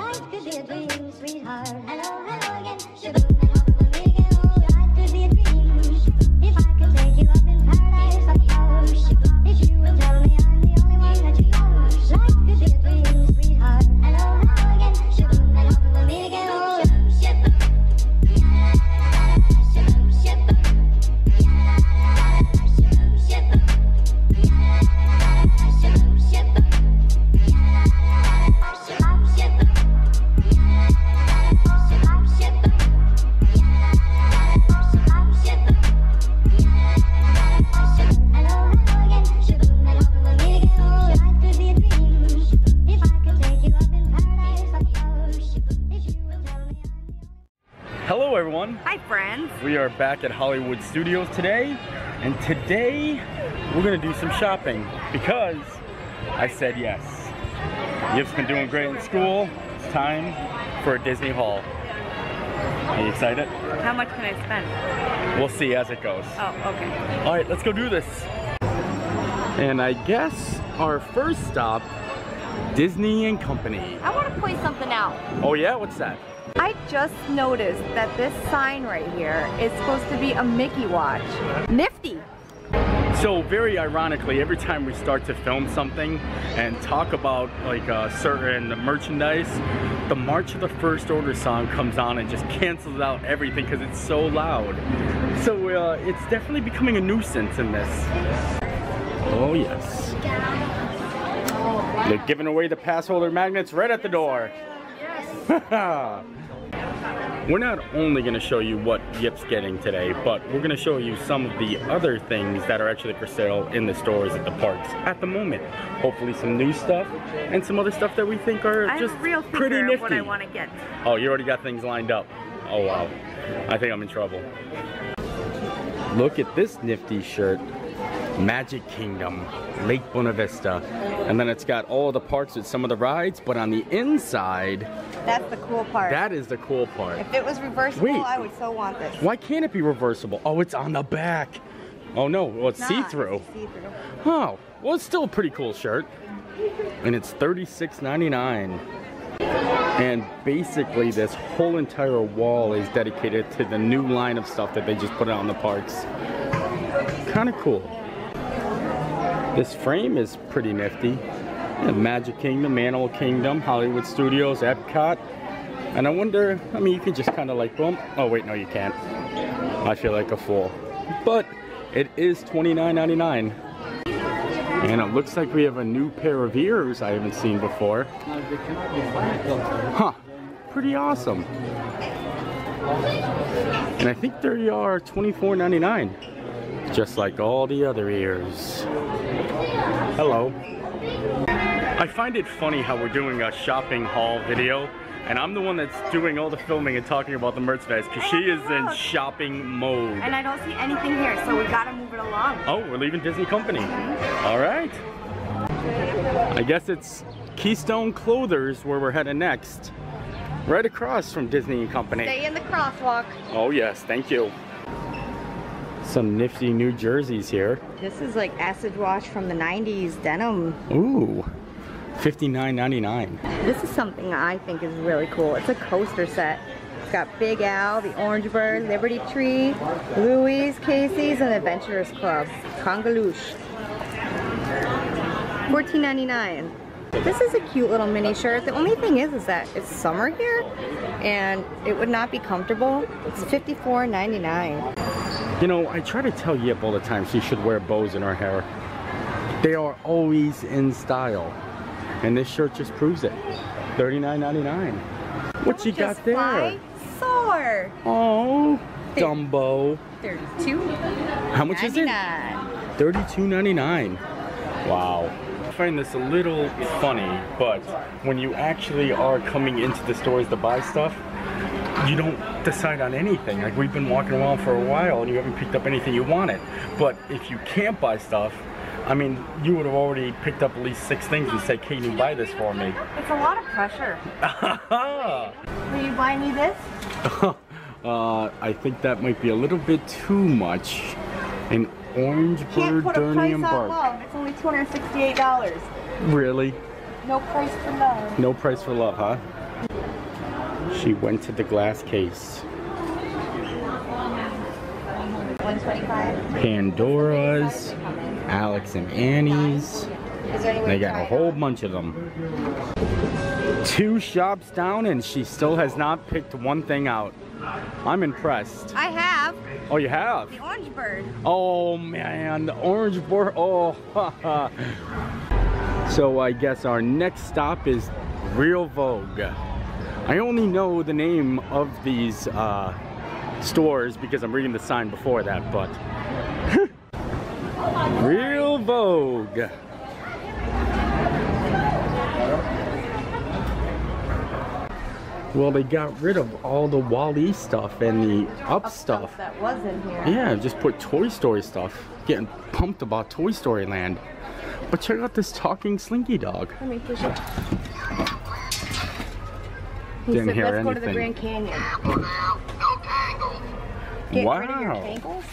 Life could be a dream, sweetheart. Hello, hello again. Shaboom, back at Hollywood Studios today, and today we're gonna do some shopping because I said yes. Yip's been doing great in school. It's time for a Disney haul. Are you excited? How much can I spend? We'll see as it goes. Oh, okay. All right, let's go do this. And I guess our first stop, Disney and Company. I want to point something out. Oh yeah, what's that? I just noticed that this sign right here is supposed to be a Mickey watch. Nifty. So very ironically, every time we start to film something and talk about like a certain merchandise, the March of the First Order song comes on and just cancels out everything because it's so loud. So uh, it's definitely becoming a nuisance in this. Oh yes. They're giving away the pass holder magnets right at the door. We're not only going to show you what Yip's getting today, but we're going to show you some of the other things that are actually for sale in the stores at the parks at the moment. Hopefully some new stuff and some other stuff that we think are I just real pretty nifty. what I want to get. Oh, you already got things lined up. Oh wow. I think I'm in trouble. Look at this nifty shirt. Magic Kingdom, Lake Buena Vista. And then it's got all the parks with some of the rides, but on the inside, That's the cool part. that is the cool part. if it was reversible, Wait. I would so want this. Why can't it be reversible? Oh, it's on the back. Oh no, well it's see-through. See-through. Oh, well it's still a pretty cool shirt. And it's $36.99. And basically this whole entire wall is dedicated to the new line of stuff that they just put out in the parks. Kind of cool. This frame is pretty nifty. Magic Kingdom, Animal Kingdom, Hollywood Studios, Epcot. And I wonder, I mean, you can just kind of like, boom. Oh, wait, no, you can't. I feel like a fool. But it is $29.99. And it looks like we have a new pair of ears I haven't seen before. Huh, pretty awesome. And I think they are $24.99. Just like all the other ears. Hello. I find it funny how we're doing a shopping haul video and I'm the one that's doing all the filming and talking about the merchandise because she is in shopping mode. And I don't see anything here, so we gotta move it along. Oh, we're leaving Disney Company. Mm-hmm. All right. I guess it's Keystone Clothiers where we're headed next. Right across from Disney and Company. Stay in the crosswalk. Oh yes, thank you. Some nifty New Jerseys here. This is like acid wash from the 90s denim. Ooh, $59.99. This is something I think is really cool. It's a coaster set. It's got Big Al, the Orange Bird, Liberty Tree, Louis, Casey's, and Adventurers Club. Kungaloosh. $14.99. This is a cute little mini shirt. The only thing is, is that it's summer here, and it would not be comfortable. It's $54.99. You know, I try to tell Yip all the time she should wear bows in her hair. They are always in style. And this shirt just proves it. $39.99. What you got there? fly, soar. Oh, Dumbo. 32 How much is it? $32.99. Wow. I find this a little funny, but when you actually are coming into the stores to buy stuff, you don't decide on anything. Like we've been walking around for a while and you haven't picked up anything you wanted. But if you can't buy stuff, I mean, you would have already picked up at least six things and said, can you buy this for me? It's a lot of pressure. Will you buy me this? uh, I think that might be a little bit too much. An orange Can't bird put a price on bark. love. It's only $268. Really? No price for love. No price for love, huh? She went to the glass case. 125. Pandora's, Alex and Ani's. Is there any way They got a whole bunch of them. Two shops down and she still has not picked one thing out. I'm impressed. I have Oh, you have? the orange bird. Oh man, the orange bird. Oh, so I guess our next stop is Real Vogue. I only know the name of these uh, stores because I'm reading the sign before that, but Real Vogue. Well, they got rid of all the WALL-E stuff and the Up stuff. that was in here. Yeah, just put Toy Story stuff. Getting pumped about Toy Story Land. But check out this talking Slinky Dog. Let me push it. He Didn't said, hear let's go to the. Grand Canyon. Get wow. rid of your tangles?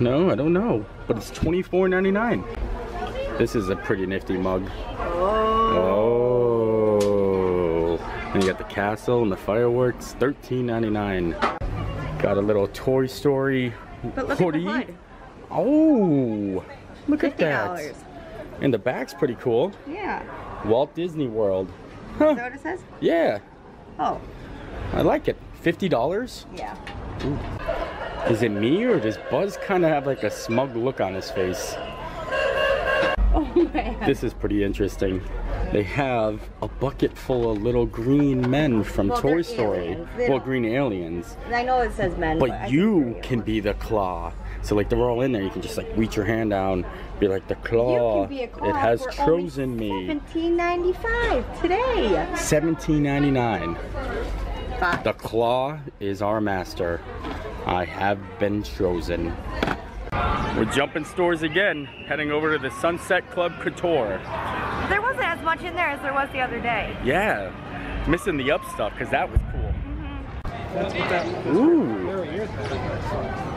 No, I don't know. But it's $24.99. This is a pretty nifty mug. Oh. And you got the castle and the fireworks. $13.99. Got a little Toy Story But look hoodie. at the hood. Oh. Look at that. $50. And the back's pretty cool. Yeah. Walt Disney World. Is Huh. that what it says? Yeah. Oh, I like it. $50? yeah. Is it me or does Buzz kind of have like a smug look on his face? Oh man. This is pretty interesting. They have a bucket full of little green men from Well, Toy Story. Well, don't- green aliens. I know it says men, but, But you can be the claw. So like they're all in there. You can just like reach your hand down, be like the You claw. can be a claw it has chosen me. $17.95 today. $17.99. Five. The claw is our master. I have been chosen. We're jumping stores again, heading over to the Sunset Club Couture. There wasn't as much in there as there was the other day. Yeah, missing the up stuff because that was cool. Mm-hmm. Ooh.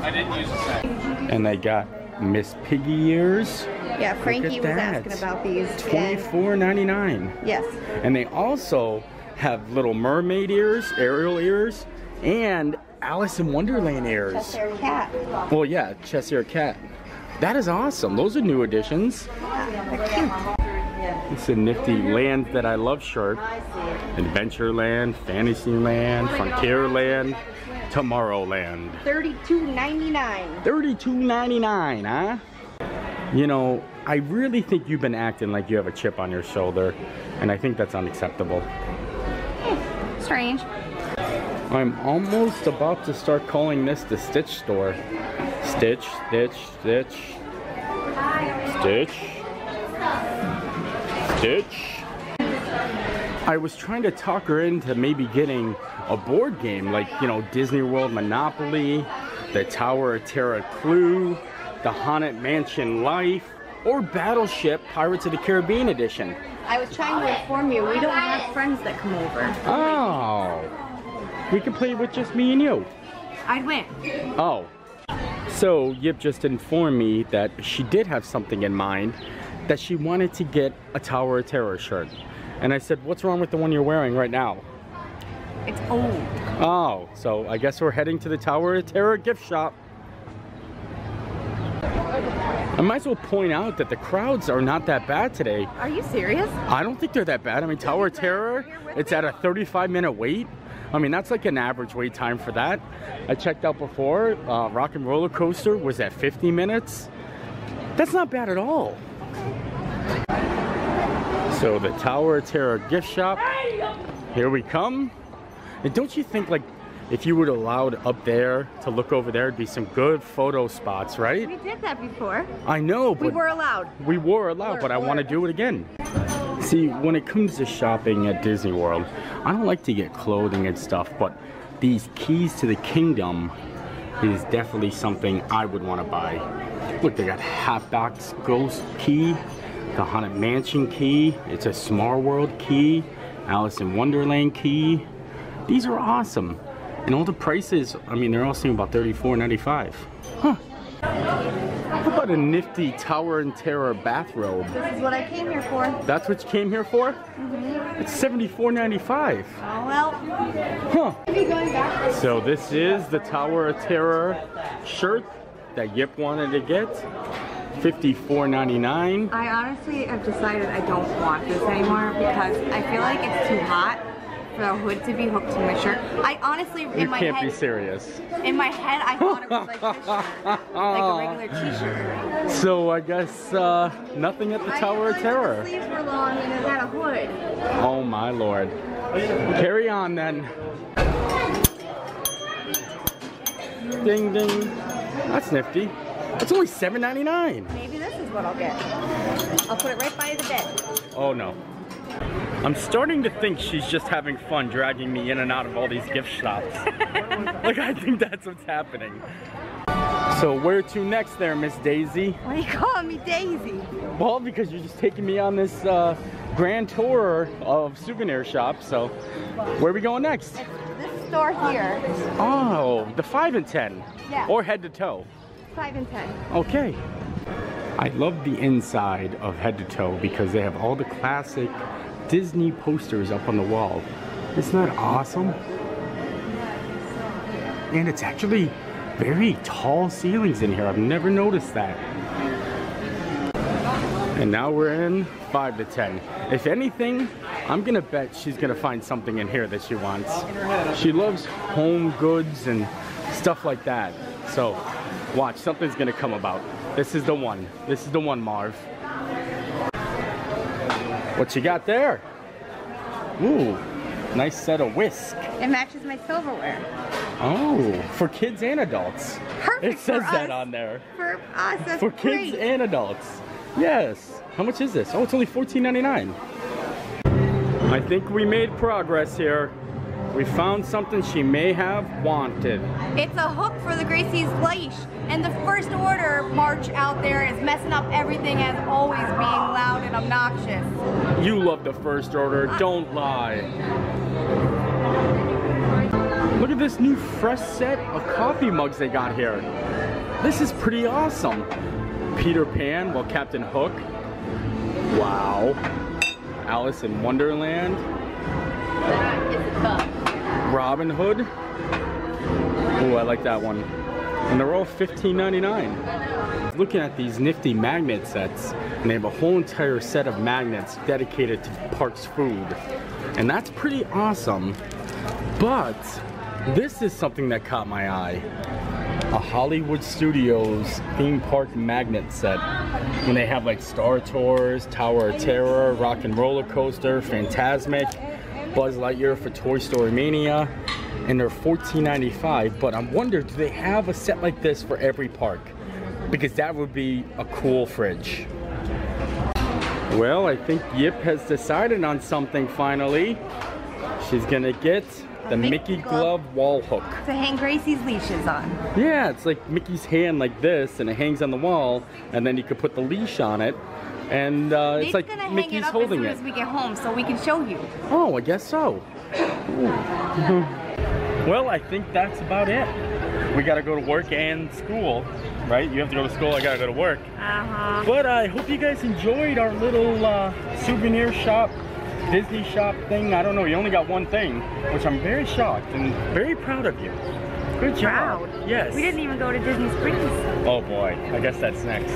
I didn't use the And they got Miss Piggy ears, Yeah, Frankie was asking about these. and- twenty-four ninety-nine. Yes. And they also have little mermaid ears, Ariel ears, and Alice in Wonderland ears. Cheshire cat. Well, yeah, Cheshire Cat. That is awesome. Those are new additions. Yeah, It's a nifty Land That I Love shirt. Adventureland, Fantasyland, oh Frontierland, Tomorrowland. $32.99. $32.99, huh? You know, I really think you've been acting like you have a chip on your shoulder, and I think that's unacceptable. I'm almost about to start calling this the Stitch store. Stitch, Stitch, Stitch, Stitch, Stitch. I was trying to talk her into maybe getting a board game like, you know, Disney World Monopoly, the Tower of Terror Clue, the Haunted Mansion Life, or Battleship Pirates of the Caribbean Edition. I was trying to inform you, we don't have friends that come over. Oh, we can play with just me and you. I'd win. Oh. So Yip just informed me that she did have something in mind, that she wanted to get a Tower of Terror shirt. And I said, what's wrong with the one you're wearing right now? It's old. Oh, so I guess we're heading to the Tower of Terror gift shop. I might as well point out that the crowds are not that bad today. Are you serious? I don't think they're that bad. I mean, Tower of Terror, it's at a 35 minute wait. I mean, that's like an average wait time for that. I checked out before, uh, Rock and Roller Coaster was at 50 minutes. That's not bad at all. So the Tower of Terror gift shop, here we come. And don't you think like if you were allowed up there to look over there, it'd be some good photo spots, right? We did that before. I know, but We were allowed. we were allowed, but I want to do it again. See, when it comes to shopping at Disney World, I don't like to get clothing and stuff, but these keys to the kingdom is definitely something I would want to buy. Look, they got Hatbox Ghost key, the Haunted Mansion key, it's a Small World key, Alice in Wonderland key. These are awesome. And all the prices, I mean, they're all saying about $34.95. Huh. How about a nifty Tower and Terror bathrobe? This is what I came here for. That's what you came here for? Mhm. It's $74.95. Oh well. Huh. So this is the Tower of Terror shirt that Yip wanted to get. $54.99. I honestly have decided I don't want this anymore because I feel like it's too hot for the hood to be hooked to my shirt. I honestly, in You my can't head, be serious. in my head, I thought it was like this shirt, like a regular t-shirt. So I guess uh, nothing at the I Tower of Terror. The sleeves were long and it had a hood. Oh my lord. Carry on then. Ding ding. That's nifty. It's only $7.99. Maybe this is what I'll get. I'll put it right by the bed. Oh no. I'm starting to think she's just having fun dragging me in and out of all these gift shops. like I think that's what's happening. So where to next there, Miss Daisy? Why are you calling me Daisy? Well, because you're just taking me on this uh, grand tour of souvenir shops. So where are we going next? This store here, Oh, the 5 and 10. Yeah. Or head to toe. 5 and 10. Okay. I love the inside of Head to Toe because they have all the classic Disney posters up on the wall. Isn't that awesome? And it's actually very tall ceilings in here. I've never noticed that. And now we're in 5 to 10. If anything, I'm gonna bet she's gonna find something in here that she wants. She loves home goods and stuff like that. So watch, something's gonna come about. This is the one. This is the one, Marv. What you got there? Ooh, nice set of whisk. It matches my silverware. Oh, for kids and adults. Perfect It says for that us. on there. For us, that's For great. kids and adults. Yes. How much is this? Oh, it's only $14.99. I think we made progress here. We found something she may have wanted. It's a hook for the Gracie's leash. And the first order march out there is messing up everything as always being loud and obnoxious. You love the first order, don't lie. Look at this new fresh set of coffee mugs they got here. This is pretty awesome. Peter Pan, well, Captain Hook. Wow. Alice in Wonderland. Robin Hood. Oh, I like that one. And they're all $15.99. Looking at these nifty magnet sets, and they have a whole entire set of magnets dedicated to Parks food. And that's pretty awesome. But this is something that caught my eye. A Hollywood Studios theme park magnet set. When they have like Star Tours, Tower of Terror, Rock and Roller Coaster, Fantasmic, Buzz Lightyear for Toy Story Mania, and they're $14.95. But I'm wondering, do they have a set like this for every park? Because that would be a cool fridge. Well, I think Yip has decided on something finally. She's gonna get the Mickey Mickey glove. glove wall hook. To hang Gracie's leashes on. Yeah, it's like Mickey's hand like this, and it hangs on the wall, and then you could put the leash on it, and uh, it's like gonna hang Mickey's it up holding as it. as we get home so we can show you. Oh, I guess so. Well, I think that's about it. We gotta go to work and school, right? You have to go to school, I gotta go to work. Uh-huh. But I hope you guys enjoyed our little uh, souvenir shop, Disney shop thing. I don't know, you only got one thing, which I'm very shocked and very proud of you. Good job. Proud. Yes. We didn't even go to Disney Springs. Oh boy, I guess that's next.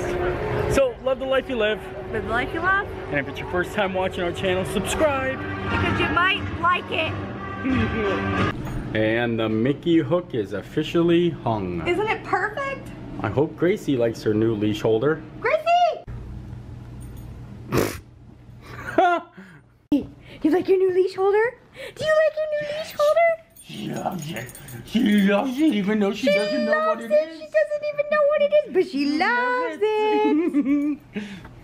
Love the life you live. Live the life you love And if it's your first time watching our channel, subscribe. because you might like it. And the Mickey hook is officially hung. Isn't it perfect? I hope Gracie likes her new leash holder. Gracie! You like your new leash holder? Do you like your new leash holder? She loves it. She loves it even though she, doesn't know what loves it is. She doesn't even what it is, but she loves it.